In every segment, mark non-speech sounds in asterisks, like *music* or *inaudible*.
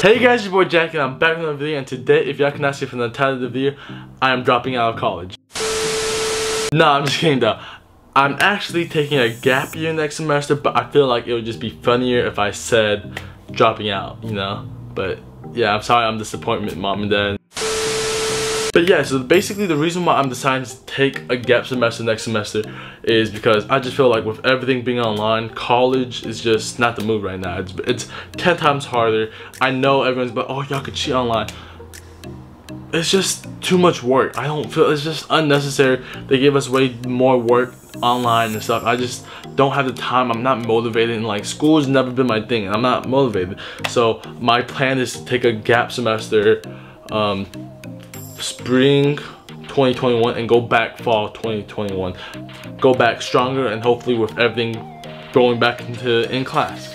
Hey guys, your boy Jack and I'm back with another video and today, if y'all cannot see from the title of the video, I am dropping out of college. No, I'm just kidding though. I'm actually taking a gap year next semester, but I feel like it would just be funnier if I said dropping out, you know? But yeah, I'm sorry I'm disappointment, mom and dad. But yeah, so basically the reason why I'm deciding to take a gap semester next semester is because I just feel like with everything being online, college is just not the move right now. It's, it's 10 times harder. I know everyone's like, oh, y'all could cheat online. It's just too much work. I don't feel, it's just unnecessary. They give us way more work online and stuff. I just don't have the time. I'm not motivated and like school has never been my thing and I'm not motivated. So my plan is to take a gap semester um, spring 2021 and go back fall 2021 go back stronger and hopefully with everything going back into in class.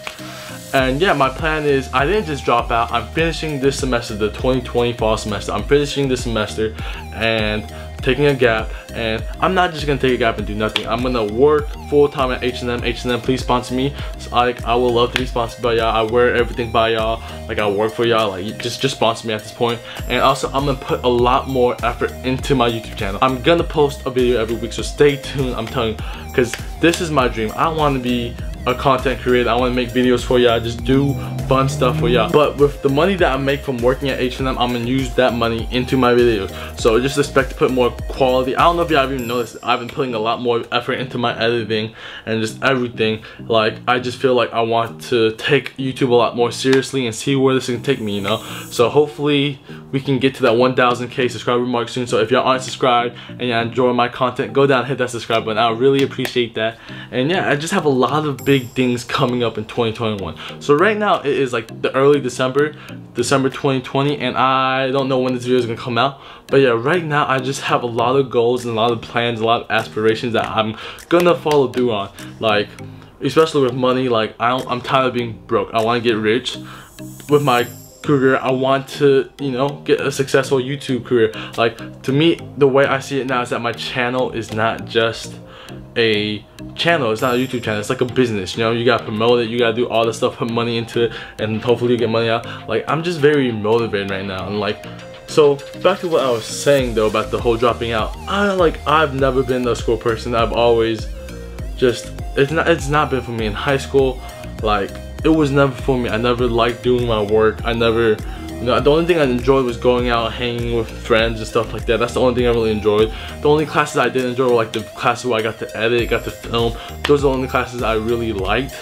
And yeah my plan is I didn't just drop out. I'm finishing this semester the 2020 fall semester. I'm finishing this semester and taking a gap and I'm not just gonna take a gap and do nothing. I'm gonna work full-time at H&M H&M please sponsor me. So I, I will love to be sponsored by y'all. I wear everything by y'all. Like I work for y'all. Like just just sponsor me at this point. and also I'm gonna put a lot more effort into my YouTube channel. I'm gonna post a video every week so stay tuned I'm telling you. Because this is my dream. I want to be a content creator. I want to make videos for y'all. Just do fun stuff for y'all. But with the money that I make from working at H&M, I'm to use that money into my videos. So just expect to put more quality. I don't know if y'all even noticed. I've been putting a lot more effort into my editing and just everything. Like, I just feel like I want to take YouTube a lot more seriously and see where this can take me, you know? So hopefully we can get to that 1,000k subscriber mark soon. So if y'all aren't subscribed and y'all enjoy my content, go down hit that subscribe button. I really appreciate that. And yeah, I just have a lot of big big things coming up in 2021. So right now it is like the early December, December 2020, and I don't know when this video is gonna come out. But yeah, right now I just have a lot of goals and a lot of plans, a lot of aspirations that I'm gonna follow through on. Like, especially with money, like I am tired of being broke. I wanna get rich. With my career i want to you know get a successful youtube career. Like to me the way i see it now is that my channel is not just a channel it's not a youtube channel it's like a business you know? You gotta promote it you gotta do all the stuff put money into it and hopefully you get money out. Like i'm just very motivated right now and like so back to what i was saying though about the whole dropping out. I like i've never been a school person. I've always just it's not it's not been for me in high school like it was never for me i never liked doing my work i never you know, the only thing I enjoyed was going out, hanging with friends and stuff like that. That's the only thing I really enjoyed. The only classes I did enjoy were like the classes where I got to edit, got to film. Those are the only classes I really liked.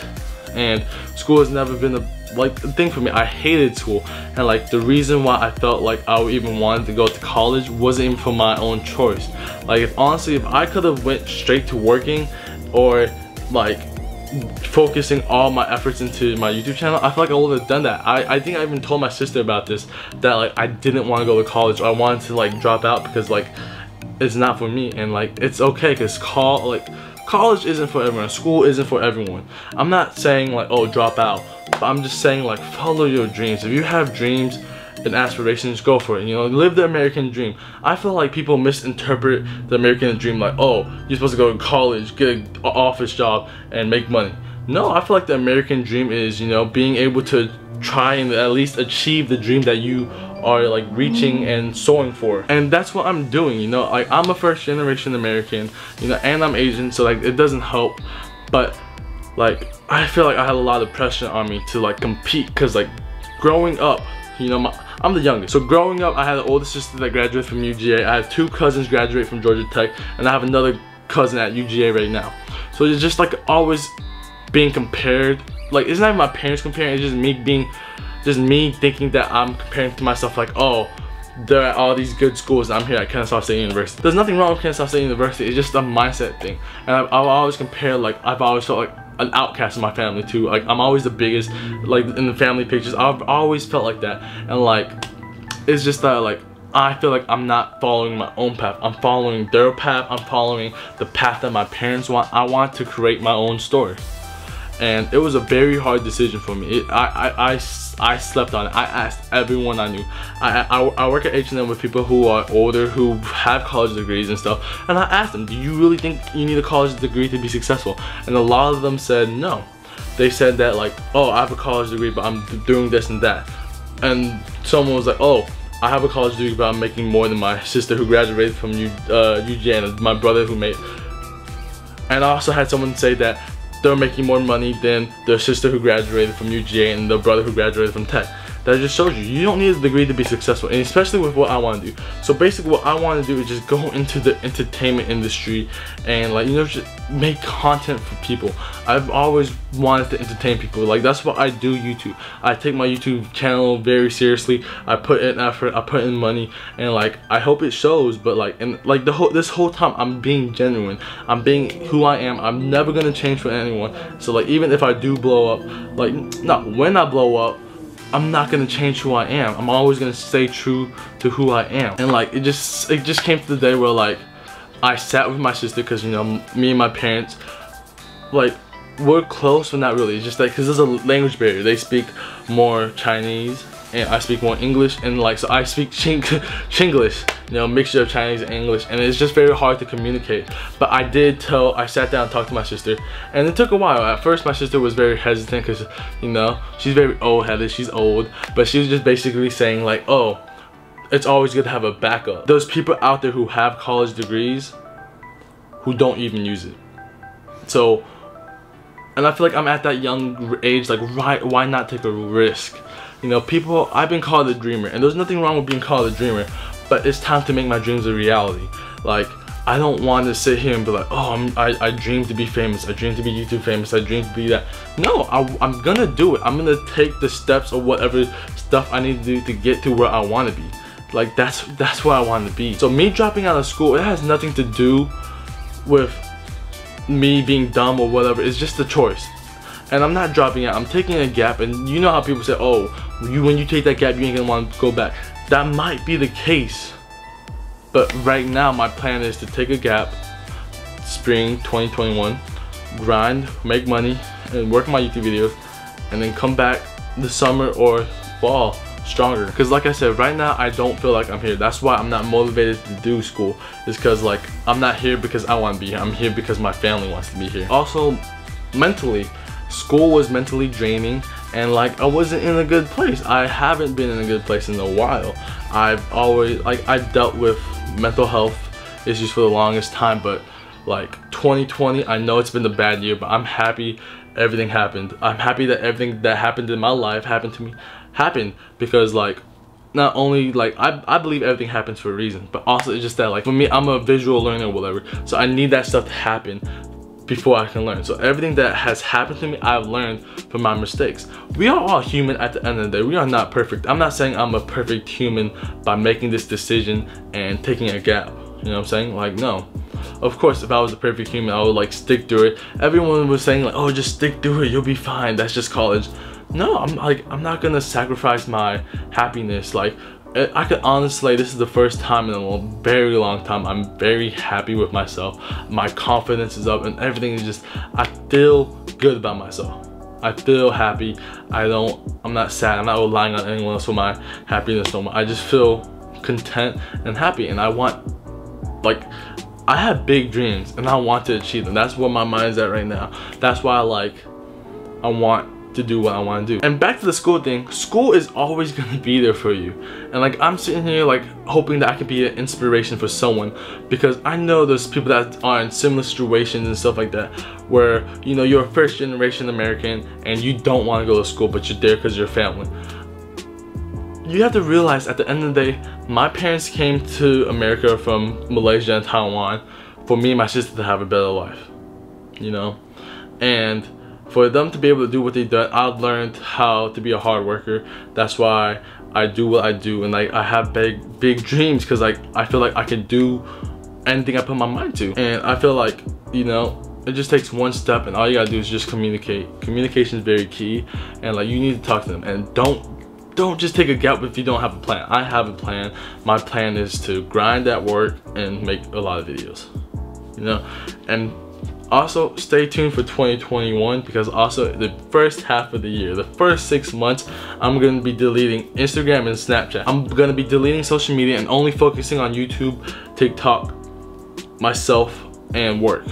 And school has never been a like the thing for me. I hated school, and like the reason why I felt like I even wanted to go to college wasn't even for my own choice. Like if honestly, if I could have went straight to working, or like focusing all my efforts into my YouTube channel, I feel like I would have done that. I, I think I even told my sister about this, that like I didn't want to go to college. I wanted to like drop out because like it's not for me and like it's okay because call like college isn't for everyone. School isn't for everyone. I'm not saying like oh drop out, but I'm just saying like follow your dreams. If you have dreams, and aspirations, go for it. You know, live the American dream. I feel like people misinterpret the American dream like, oh, you're supposed to go to college, get an office job, and make money. No, I feel like the American dream is, you know, being able to try and at least achieve the dream that you are like reaching mm. and soaring for and that's what i'm doing you know like i'm a first generation american you know and i'm asian so like it doesn't help but like i feel like i had a lot of pressure on me to like compete because like growing up you know my I'm the youngest. So growing up, I had an older sister that graduated from UGA. I have two cousins graduate from Georgia Tech, and I have another cousin at UGA right now. So it's just like always being compared. Like it's not even my parents comparing, it's just me being, just me thinking that I'm comparing to myself like, oh, they're at all these good schools I'm here at Kennesaw State University. There's nothing wrong with Kennesaw State University, it's just a mindset thing. And I've, I've always compared, like, I've always felt like an outcast in my family too. Like I'm always the biggest, like in the family pictures. I've always felt like that, and like it's just that like I feel like I'm not following my own path. I'm following their path. I'm following the path that my parents want. I want to create my own story and it was a very hard decision for me. It, I, I, I, I slept on it. I asked everyone I knew. I, I, I work at H&M with people who are older, who have college degrees and stuff, and I asked them, do you really think you need a college degree to be successful? And a lot of them said no. They said that like, oh, I have a college degree, but I'm doing this and that. and someone was like, oh, I have a college degree, but I'm making more than my sister who graduated from U, uh, and my brother who made. And I also had someone say that they're making more money than their sister who graduated from UGA and the brother who graduated from Tech that just shows you you don't need a degree to be successful and especially with what I want to do. So basically what I want to do is just go *laughs* into the entertainment industry and like you know just make content for people. I've always wanted to entertain people like that's what I do YouTube. I take my YouTube channel very seriously. I put in effort I put in money and like I hope it shows but like and like the whole this whole time I'm being genuine. I'm being who I am. I'm never gonna change for anyone. So like even if I do blow up like not when I blow up I'm not gonna change who I am. I'm always gonna stay true to who I am. And like it just it just came to the day where like I sat with my sister because you know me and my parents like we're close but not really. It's just like because there's a language barrier. They speak more Chinese and I speak more English and like so I speak Ching *laughs* Chinglish you know mixture of Chinese and English. And it's just very hard to communicate. But I did tell I sat down and talked to my sister. And it took a while. At first my sister was very hesitant because you know she's very old headed she's old. But she was just basically saying like oh it's always good to have a backup. Those people out there who have college degrees who don't even use it. So and I feel like I'm at that young age like right why not take a risk you know, people, I've been called a dreamer, and there's nothing wrong with being called a dreamer, but it's time to make my dreams a reality. Like, I don't want to sit here and be like, oh, I'm, I, I dream to be famous, I dream to be YouTube famous, I dream to be that. No, I, I'm gonna do it. I'm gonna take the steps or whatever stuff I need to do to get to where I want to be. Like, that's, that's where I want to be. So me dropping out of school, it has nothing to do with me being dumb or whatever. It's just a choice and I'm not dropping out. I'm taking a gap, and you know how people say, "Oh, you when you take that gap, you ain't gonna want to go back." That might be the case, but right now my plan is to take a gap, spring 2021, grind, make money, and work my YouTube videos, and then come back the summer or fall stronger. Because like I said right now I don't feel like I'm here. That's why I'm not motivated to do school is because like I'm not here because I want to be here. I'm here because my family wants to be here. Also mentally school was mentally draining and like I wasn't in a good place. I haven't been in a good place in a while. I've always like I've dealt with mental health issues for the longest time but like 2020 I know it's been a bad year but I'm happy everything happened. I'm happy that everything that happened in my life happened to me happened because like not only like I, I believe everything happens for a reason but also it's just that like for me I'm a visual learner or whatever so I need that stuff to happen before I can learn. So everything that has happened to me, I've learned from my mistakes. We are all human at the end of the day. We are not perfect. I'm not saying I'm a perfect human by making this decision and taking a gap. You know what I'm saying? Like, no. Of course, if I was a perfect human, I would like stick through it. Everyone was saying like, oh, just stick through it. You'll be fine. That's just college. No, I'm like, I'm not gonna sacrifice my happiness. Like, Uh, I could honestly, this is the first time in a very long time I'm very happy with myself. My confidence is up and everything is just, I feel good about myself. I feel happy. I don't, I'm not sad. I'm not relying on anyone else for my happiness no. I just feel content and happy and I want, like, I have big dreams and I want to achieve them. That's where my mind's at right now. That's why I like, I want to do what I want to do. And back to the school thing, school is always *laughs* going to be there for you. And like I'm sitting here like hoping that I can be an inspiration for someone because I know there's people that are in similar situations and stuff like that where you know you're a first generation American and you don't want to go to school but you're there because you're family. You have to realize at the end of the day, my parents came to America from Malaysia and Taiwan for me and my sister to have a better life. You know? And for them to be able to do what they done i've learned how to be a hard worker. That's why i do what i do and like i have big big dreams because like i feel like i can do anything i put my mind to. And i feel like you know it just takes one step and all you gotta do is just communicate. Communication is very key and like you need to talk to them. And don't don't just take a gap if you don't have a plan. I have a plan. My plan is to grind at work and make a lot of videos you know? And also stay tuned for 2021 because also the first half of the year the first six months i'm going to be deleting instagram and snapchat i'm going to be deleting social media and only focusing on youtube tiktok myself and work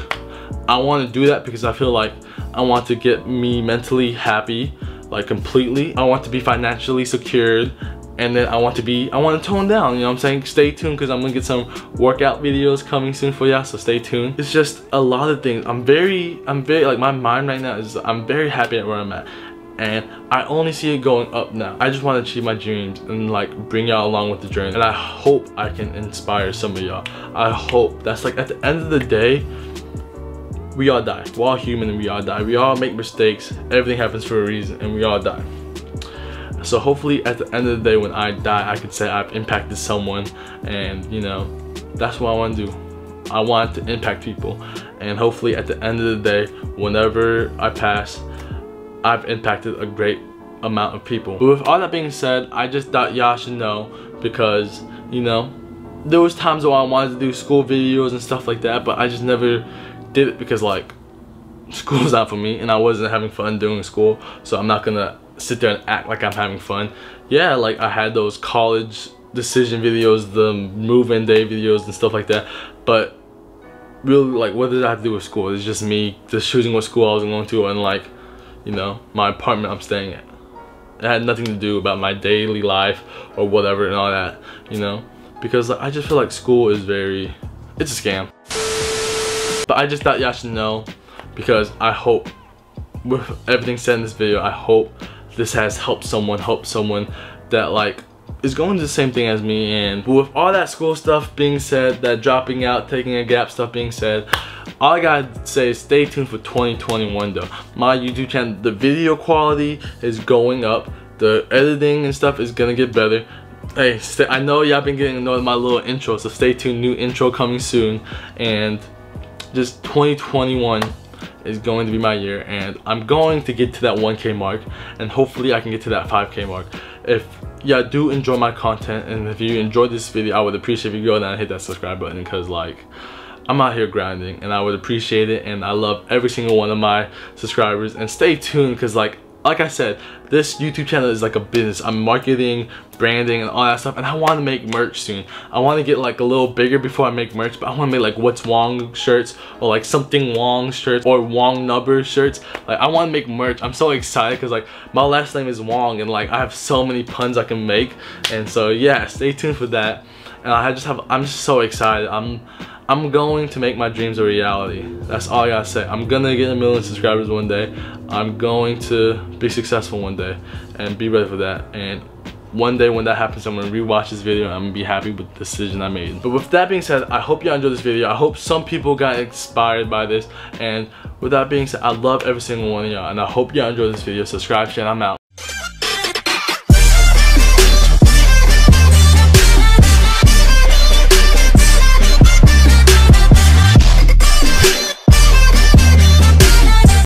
i want to do that because i feel like i want to get me mentally happy like completely. I want to be financially secured and then I want to be, I want to tone down, you know what I'm saying? Stay tuned because I'm gonna get some workout videos coming soon for y'all, so stay tuned. It's just a lot of things. I'm very, I'm very, like my mind right now is, I'm very happy at where I'm at. And I only see it going up now. I just want to achieve my dreams and like bring y'all along with the journey. And I hope I can inspire some of y'all. I hope that's like at the end of the day, we all die. We're all human and we all die. We all make mistakes. Everything happens for a reason and we all die. So hopefully at the end of the day when I die, I could say I've impacted someone and you know, that's what I want to do. I want to impact people and hopefully at the end of the day, whenever I pass, I've impacted a great amount of people. But with all that being said, I just thought y'all should know because, you know, there was times where I wanted to do school videos and stuff like that, but I just never did it because like *laughs* school's not for me and I wasn't having fun doing school, so I'm not gonna sit there and act like I'm having fun. Yeah, like I had those college decision videos, the move-in day videos and stuff like that, but really like what did I have to do with school? It's just me just choosing what school I was going to and like, you know, my apartment I'm staying at. It had nothing to do about my daily life or whatever and all that, you know? Because like, I just feel like school is very, it's a scam. But I just thought y'all should know because I hope with everything said in this video, I hope this has helped someone, helped someone that like is going to the same thing as me and with all that school stuff being said, that dropping out, taking a gap stuff being said, all I gotta say is stay tuned for 2021 though. My YouTube channel, the video quality is going up, the editing and stuff is gonna get better. Hey, stay, I know y'all been getting annoyed with my little intro, so stay tuned, new intro coming soon. And just 2021 is going to be my year and I'm going to get to that 1k mark and hopefully I can get to that 5k mark. If y'all do enjoy my content and if you enjoyed this video I would appreciate if you go down and hit that subscribe button because like I'm out here grinding and I would appreciate it and I love every single one of my subscribers and stay tuned because like like I said, this YouTube channel is like a business. I'm marketing, branding, and all that stuff, and I want to make merch soon. I want to get like a little bigger before I make merch, but I want to make like What's Wong shirts, or like Something Wong shirts, or Wong Number shirts. Like, I want to make merch. I'm so excited because like my last name is Wong, and like I have so many puns I can make, and so yeah, stay tuned for that. And I just have, I'm just so excited. I'm, I'm going to make my dreams a reality. That's all I gotta say. I'm gonna get a million subscribers one day. I'm going to be successful one day and be ready for that. And one day when that happens, I'm gonna rewatch this video and I'm gonna be happy with the decision I made. But with that being said, I hope y'all enjoyed this video. I hope some people got inspired by this. And with that being said, I love every single one of y'all. And I hope y'all enjoyed this video. Subscribe, share, I'm out.